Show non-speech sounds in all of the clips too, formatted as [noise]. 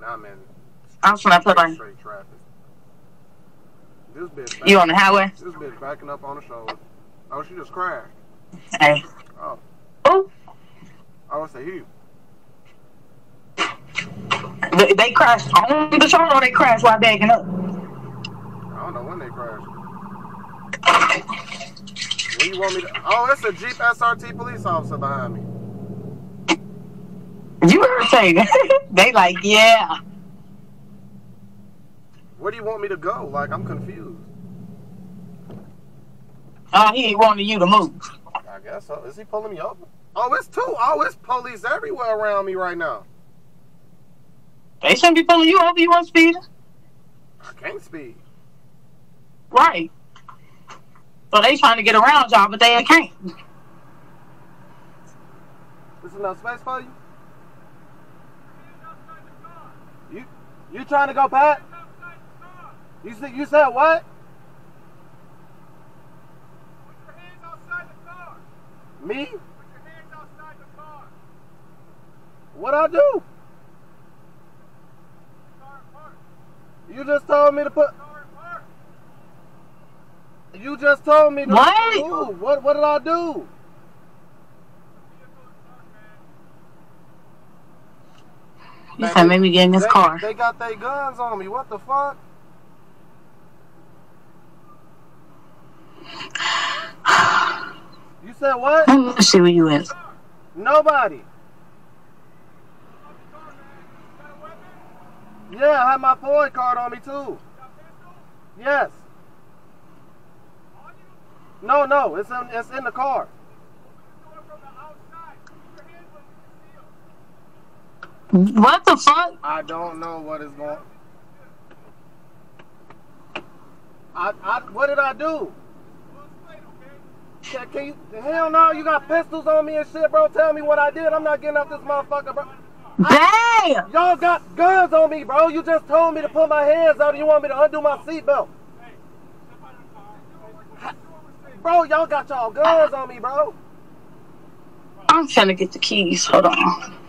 now I'm in I'm trying to put on. straight traffic. This bitch. You on the highway? This bitch backing up on the shoulder. Oh, she just crashed. Hey. Oh, Oh, I would say he. they, they crashed on the shoulder or they crashed while backing up? I don't know when they crashed. Where you want me to? Oh, it's a Jeep SRT police officer behind me. You heard say that. [laughs] they like, yeah. Where do you want me to go? Like, I'm confused. Oh, he ain't wanting you to move. I guess so. Is he pulling me over? Oh, it's two. Oh, it's police everywhere around me right now. They shouldn't be pulling you over. You want speed? I can't speed. Right. So they trying to get around y'all, but they can't. There's enough space for you? You you trying to go back? You said you said what? Me? What I do? You just told me to put. You just told me to What? move. What what did I do? He said, maybe get in his They- car. They got their guns on me. What the fuck? You said what? Let's see where you at. Nobody. Yeah, I have my FOID card on me too. Yes. No, no, it's in it's in the car. What the fuck? I don't know what is going. I, I what did I do? Can, can you? Hell no! You got pistols on me and shit, bro. Tell me what I did. I'm not getting up this motherfucker, bro. Damn! Y'all got guns on me, bro. You just told me to put my hands out and you want me to undo my seatbelt. Bro, y'all got y'all guns on me, bro. I'm trying to get the keys. Hold on.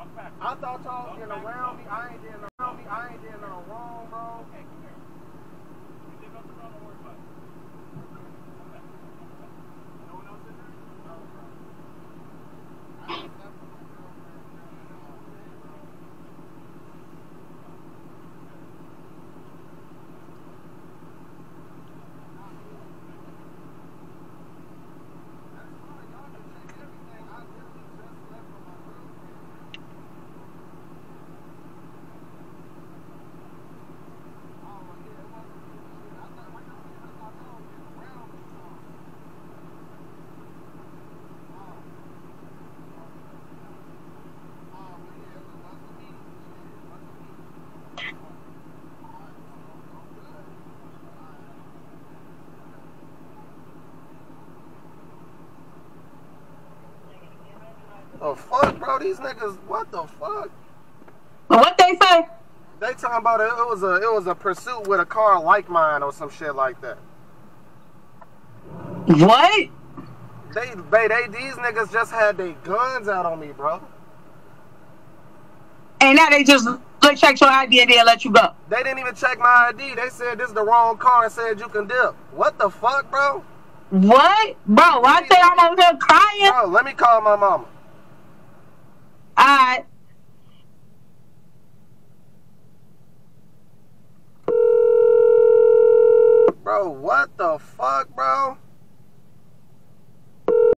I thought y'all getting around me. I ain't around me. I ain't getting no wrong, bro. The fuck, bro? These niggas, what the fuck? What they say? They talking about it, it was a it was a pursuit with a car like mine or some shit like that. What? They, they, they these niggas just had their guns out on me, bro. And now they just look check your ID and then let you go. They didn't even check my ID. They said this is the wrong car and said you can dip. What the fuck, bro? What? Bro, I say I'm over here crying. Bro, let me call my mama. Alright. Bro, what the fuck, bro?